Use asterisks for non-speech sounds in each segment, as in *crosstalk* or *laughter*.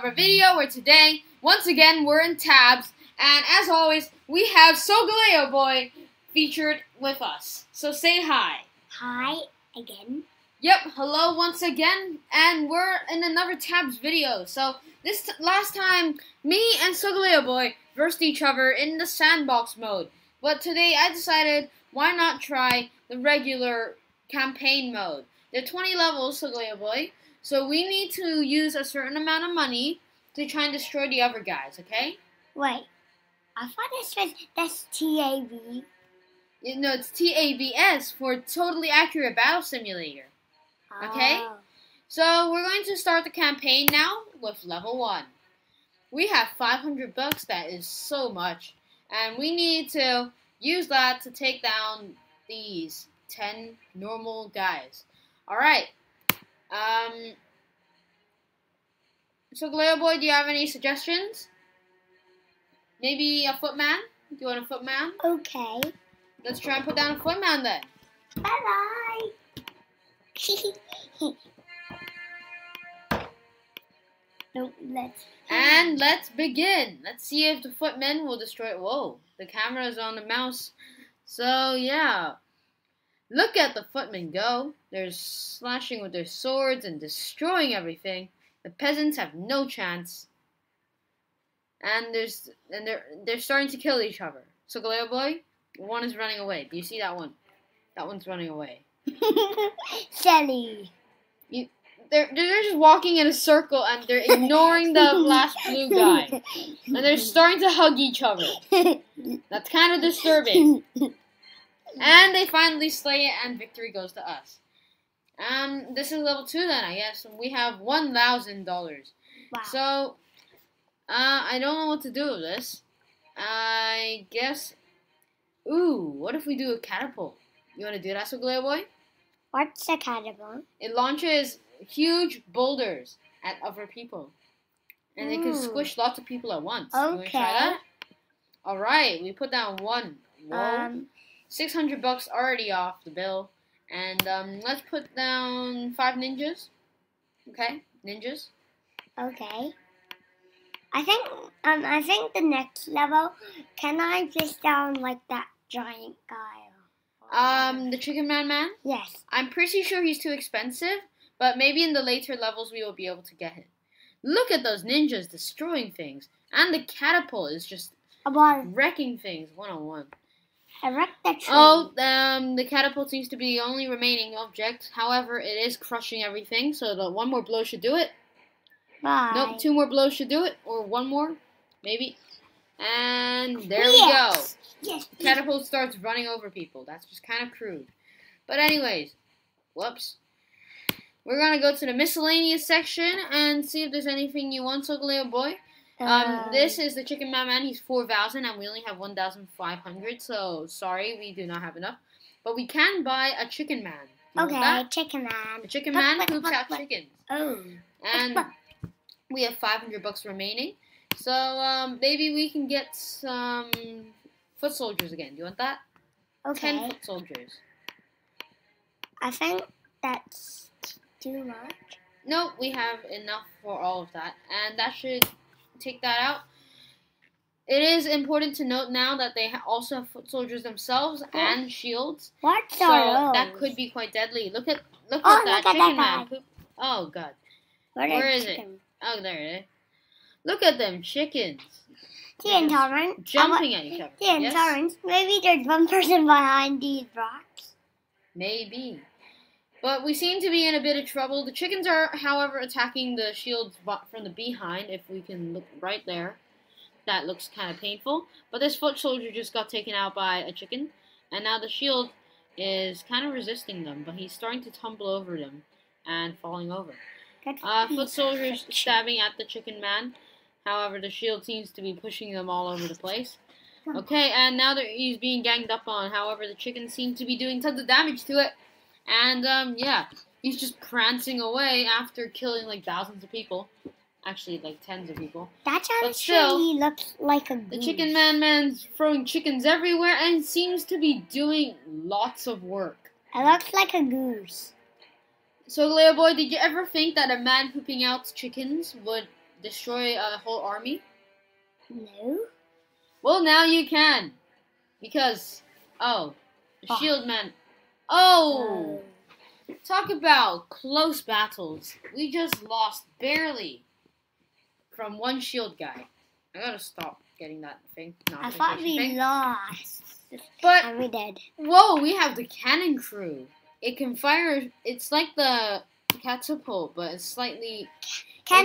another video where today, once again, we're in tabs and as always, we have Solgaleo Boy featured with us. So say hi. Hi again. Yep, hello once again and we're in another tabs video. So this last time, me and Solgaleo Boy versed each other in the sandbox mode. But today I decided why not try the regular campaign mode. There are 20 levels, Solgaleo Boy. So we need to use a certain amount of money to try and destroy the other guys, okay? Wait, I thought this was that's TAB. You know, it's TABS for Totally Accurate Battle Simulator. Okay? Oh. So we're going to start the campaign now with level 1. We have 500 bucks, that is so much. And we need to use that to take down these 10 normal guys. Alright. Um, so, Boy, do you have any suggestions? Maybe a footman? Do you want a footman? Okay. Let's try and put down a footman then. Bye bye. Don't let's. And let's begin. Let's see if the footmen will destroy. Whoa, the camera is on the mouse. So, yeah. Look at the footmen go. They're slashing with their swords and destroying everything. The peasants have no chance. And there's and they're they're starting to kill each other. Solgaleo boy, one is running away. Do you see that one? That one's running away. *laughs* Sally. They're they're just walking in a circle and they're ignoring the *laughs* last blue guy. And they're starting to hug each other. *laughs* That's kind of disturbing. And they finally slay it, and victory goes to us. Um, this is level two then, I guess. We have one thousand dollars. wow. So, uh, I don't know what to do with this. I guess. Ooh, what if we do a catapult? You want to do that, so Boy? What's a catapult? It launches huge boulders at other people, and they can squish lots of people at once. You wanna try Okay. that? All right, we put down one. Whoa. Um. 600 bucks already off the bill. And um, let's put down five ninjas. Okay, ninjas. Okay. I think um I think the next level can I place down like that giant guy? Um, the Chicken Man Man. Yes. I'm pretty sure he's too expensive, but maybe in the later levels we will be able to get him. Look at those ninjas destroying things, and the catapult is just About wrecking things one on one. Erect the tree. Oh, um, the catapult seems to be the only remaining object. However, it is crushing everything, so the one more blow should do it. Bye. Nope, two more blows should do it, or one more, maybe. And there Yes. we go. Yes. The Catapult starts running over people. That's just kind of crude. But anyways, whoops. We're gonna go to the miscellaneous section and see if there's anything you want, Solgaleo boy. Um, this is the Chicken Man Man. He's four thousand, and we only have one thousand five hundred. So sorry, we do not have enough. But we can buy a Chicken Man. You Okay, chicken man. The Chicken Man but- poops but- out but- chickens. Oh. And we have 500 bucks remaining. So um, maybe we can get some foot soldiers again. Do you want that? 10 Okay. foot soldiers. I think that's too much. Nope, we have enough for all of that. And that should take that out. It is important to note now that they also have foot soldiers themselves and shields. What So are that could be quite deadly. Look at look Oh, at that look at that chicken guy. man. poop- Oh god. Where are is it? Oh there it is. Look at them chickens. The intolerant. Jumping at each other. The Yes? Maybe there's one person behind these rocks. Maybe. But we seem to be in a bit of trouble. The chickens are, however, attacking the shields from the behind, if we can look right there. That looks kind of painful. But this foot soldier just got taken out by a chicken, and now the shield is kind of resisting them, but he's starting to tumble over them and falling over. Uh, foot soldiers stabbing at the chicken man. However, the shield seems to be pushing them all over the place. Okay, and now that he's being ganged up on. However, the chicken seems to be doing tons of damage to it. And, um, yeah, he's just prancing away after killing, like, thousands of people. Actually, like, tens of people. That But still, actually looks like a The chicken man man's throwing chickens everywhere and seems to be doing lots of work. It looks like a goose. So, Leo boy, did you ever think that a man pooping out chickens would destroy a whole army? No. Well, now you can. Because, oh, the Oh. shield man. Oh! Talk about close battles. We just lost barely from one shield guy. I gotta stop getting that thing. I thought we thing. lost. But And we did. whoa, we have the cannon crew. It can fire. It's like the catapult, but it's slightly it's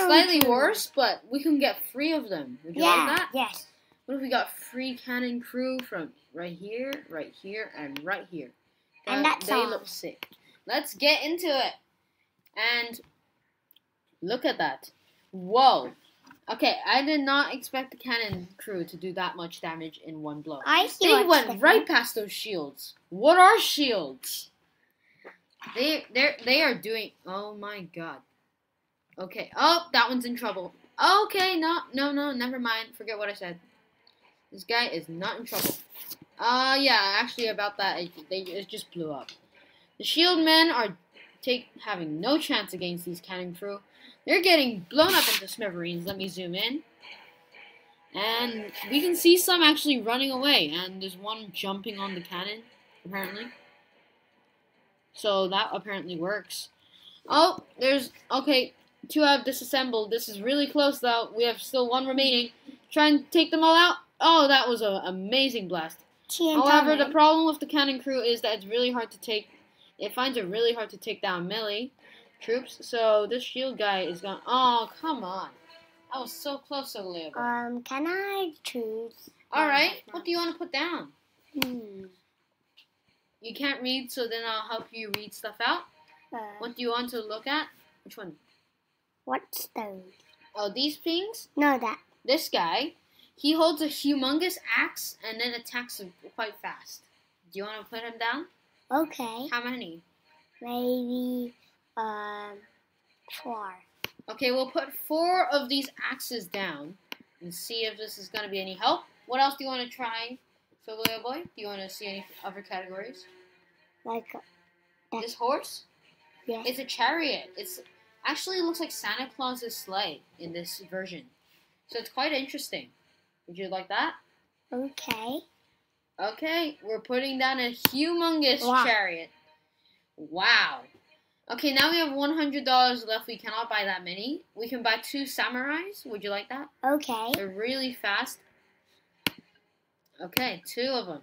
slightly crew. worse. But we can get three of them. Would you Yeah. like that? Yes. What if we got free cannon crew from right here, right here, and right here? Uh, and That- that's they all. look sick. Let's get into it. And look at that. Whoa. Okay, I did not expect the cannon crew to do that much damage in one blow. I see They went different. right past those shields. What are shields? They they they are doing. Oh my god. Okay. Oh, that one's in trouble. Okay, no, no, no. Never mind. Forget what I said. This guy is not in trouble. Uh, yeah. Actually, about that, it, they it just blew up. The shield men are take having no chance against these cannon crew. They're getting blown up into smithereens. Let me zoom in. And we can see some actually running away, and there's one jumping on the cannon, apparently. So that apparently works. Oh, there's okay. Two have disassembled. This is really close though. We have still one remaining. Try and take them all out. Oh, that was an amazing blast. However, the problem with the cannon crew is that it's really hard to take. It finds it really hard to take down melee troops. So this shield guy is going. Oh, come on! I was so close, so little. Um, can I choose? All right, what do you want to put down? Hmm. You can't read, so then I'll help you read stuff out. Uh, What do you want to look at? Which one? what's those? Oh, these things. No, that. This guy, he holds a humongous axe and then attacks him quite fast. Do you want to put him down? Okay. How many? Maybe um four. Okay, we'll put four of these axes down and see if this is going to be any help. What else do you want to try, so little boy? Do you want to see any other categories? Like Yeah. This horse? Yeah. It's a chariot. It's actually it looks like Santa Claus's sleigh in this version. So it's quite interesting. Would you like that? Okay. Okay, we're putting down a humongous Wow. chariot. Wow. Okay, now we have one hundred dollars left. We cannot buy that many. We can buy two samurais. Would you like that? Okay. They're really fast. Okay, two of them.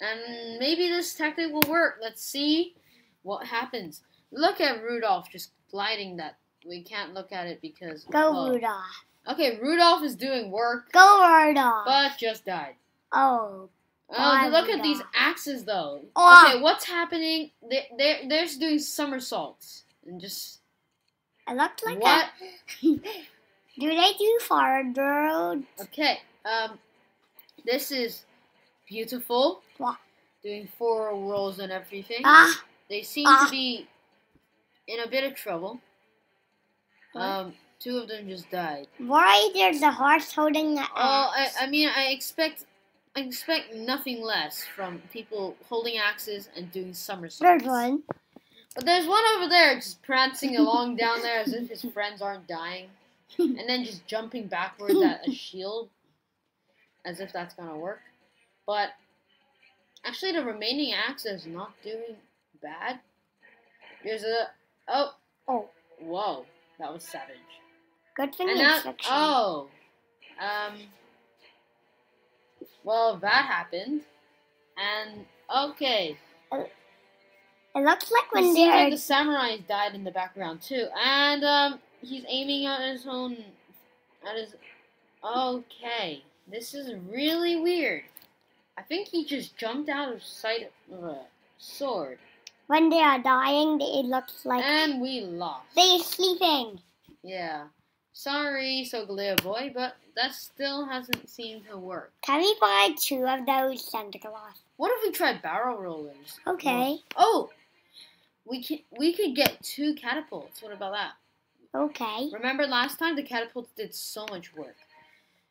And maybe this tactic will work. Let's see what happens. Look at Rudolph just gliding that. We can't look at it because. Go oh. Rudolph. Okay, Rudolph is doing work, Go Rudolph. but just died. oh. Oh, look at these axes though. Oh. Okay, what's happening? They they're they're just doing somersaults and just I looked like what? a. *laughs* do they do forward road? Okay, um, this is beautiful. What? Doing four rolls and everything. Ah. They seem Ah. to be in a bit of trouble. What? Um, two of them just died. Why there's a horse holding the axe? Oh, I, I mean, I expect, I expect nothing less from people holding axes and doing somersaults. There's one. But there's one over there just prancing along down there as if his friends aren't dying, and then just jumping backwards at a *laughs* shield, as if that's gonna work. But actually, the remaining axe is not doing bad. There's a oh Oh. whoa that was savage. Good thing And that oh um well that happened, and okay. It looks like when like the samurai died in the background too, and um, he's aiming at his own, at his. Okay, this is really weird. I think he just jumped out of sight of a sword, when they are dying, it looks like and we lost. they're sleeping. Yeah, sorry, Solgaleo boy, but that still hasn't seemed to work. Can we buy two of those Santa Claus? What if we try barrel rollers? Okay. Oh, we can. We could get two catapults. What about that? Okay. Remember last time the catapults did so much work.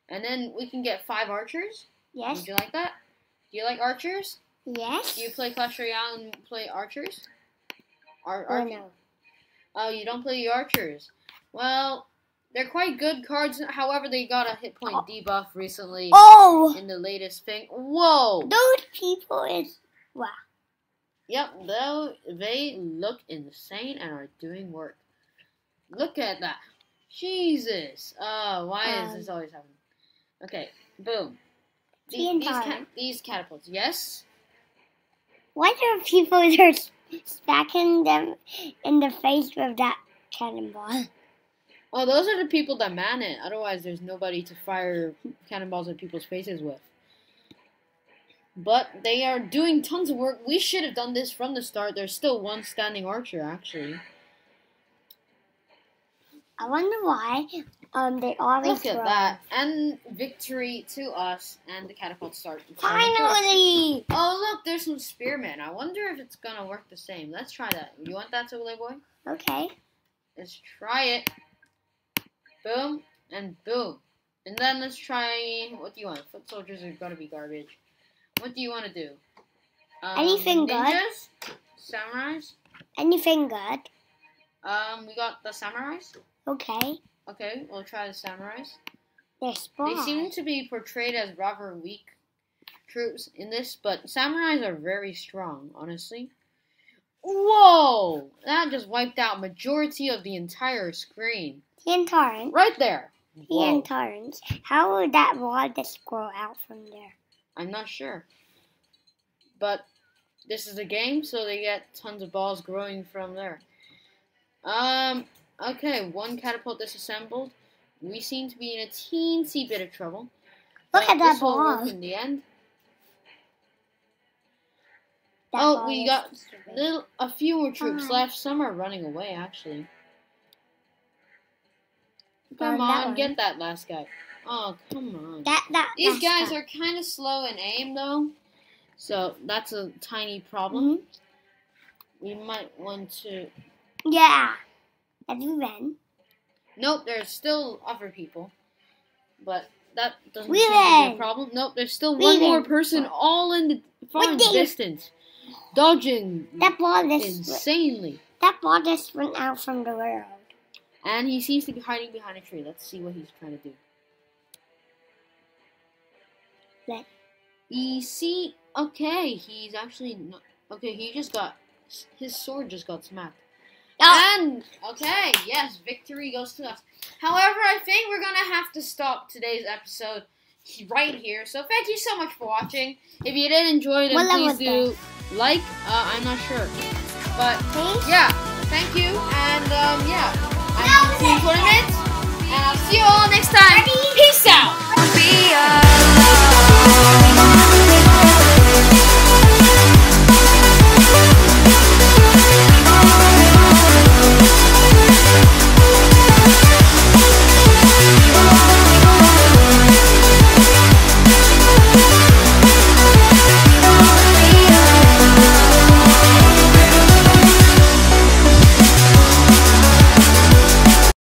And then we can get five archers. Yes. Would you like that? Do you like archers? Yes. Do you play Clash Royale and play archers? Ar- Oh no. Oh, you don't play the archers. Well, they're quite good cards. However, they got a hit point debuff recently Oh, in the latest thing. Whoa! those people is wow. Yep, though they look insane and are doing work. Look at that. Jesus. Oh, why is Um, this always happening? Okay, boom. The- these, ca- these catapults, yes? Why are people *laughs* just smacking them in the face with that cannonball? Oh, those are the people that man it. Otherwise, there's nobody to fire cannonballs at people's faces with. But they are doing tons of work. We should have done this from the start. There's still one standing archer, actually. I wonder why. Um, they always Look at throw- that. And victory to us. And the catapult start. firing. Finally! Oh, look, there's some spearmen. I wonder if it's gonna work the same. Let's try that. You want that, Soleil Boy? Okay. Let's try it. Boom and boom. And then let's try. What do you want? Foot soldiers are gonna be garbage. What do you want to do? Um, Anything good. Samurais? Anything good? Um, we got the samurais. Okay. Okay, we'll try the samurais. They're They seem to be portrayed as rather weak troops in this, but samurais are very strong, honestly. Whoa! That just wiped out majority of the entire screen. Tin Torrent. Right there. Whoa. Torrents. How would that wall just grow out from there? I'm not sure. But this is a game, so they get tons of balls growing from there. Um, okay, one catapult disassembled. We seem to be in a teensy bit of trouble. Look but at that this will work ball. in the end. Oh, we got. Little, a few more troops Fine. left. Some are running away, actually. Come Um, that on, get that last guy. Oh, come on. That that. These guys are kind of slow in aim, though. So that's a tiny problem. Mm-hmm. We might want to. Yeah. Have you been? Nope, there's still other people. But that doesn't seem to be a problem. Nope, there's still We one more person all in the far in What the the- distance. Dodging That ball just insanely. that ball just went out from the world. And he seems to be hiding behind a tree. Let's see what he's trying to do. Let- You see, okay, he's actually not. Okay, he just got. His sword just got smacked. Oh. And, okay, yes, victory goes to us. However, I think we're gonna have to stop today's episode right here. So, thank you so much for watching. If you did enjoy it, please do like. Uh, I'm not sure. But, yeah, thank you. And, um, yeah. I'm That it. tournament. And I'll see you all next time. Peace out.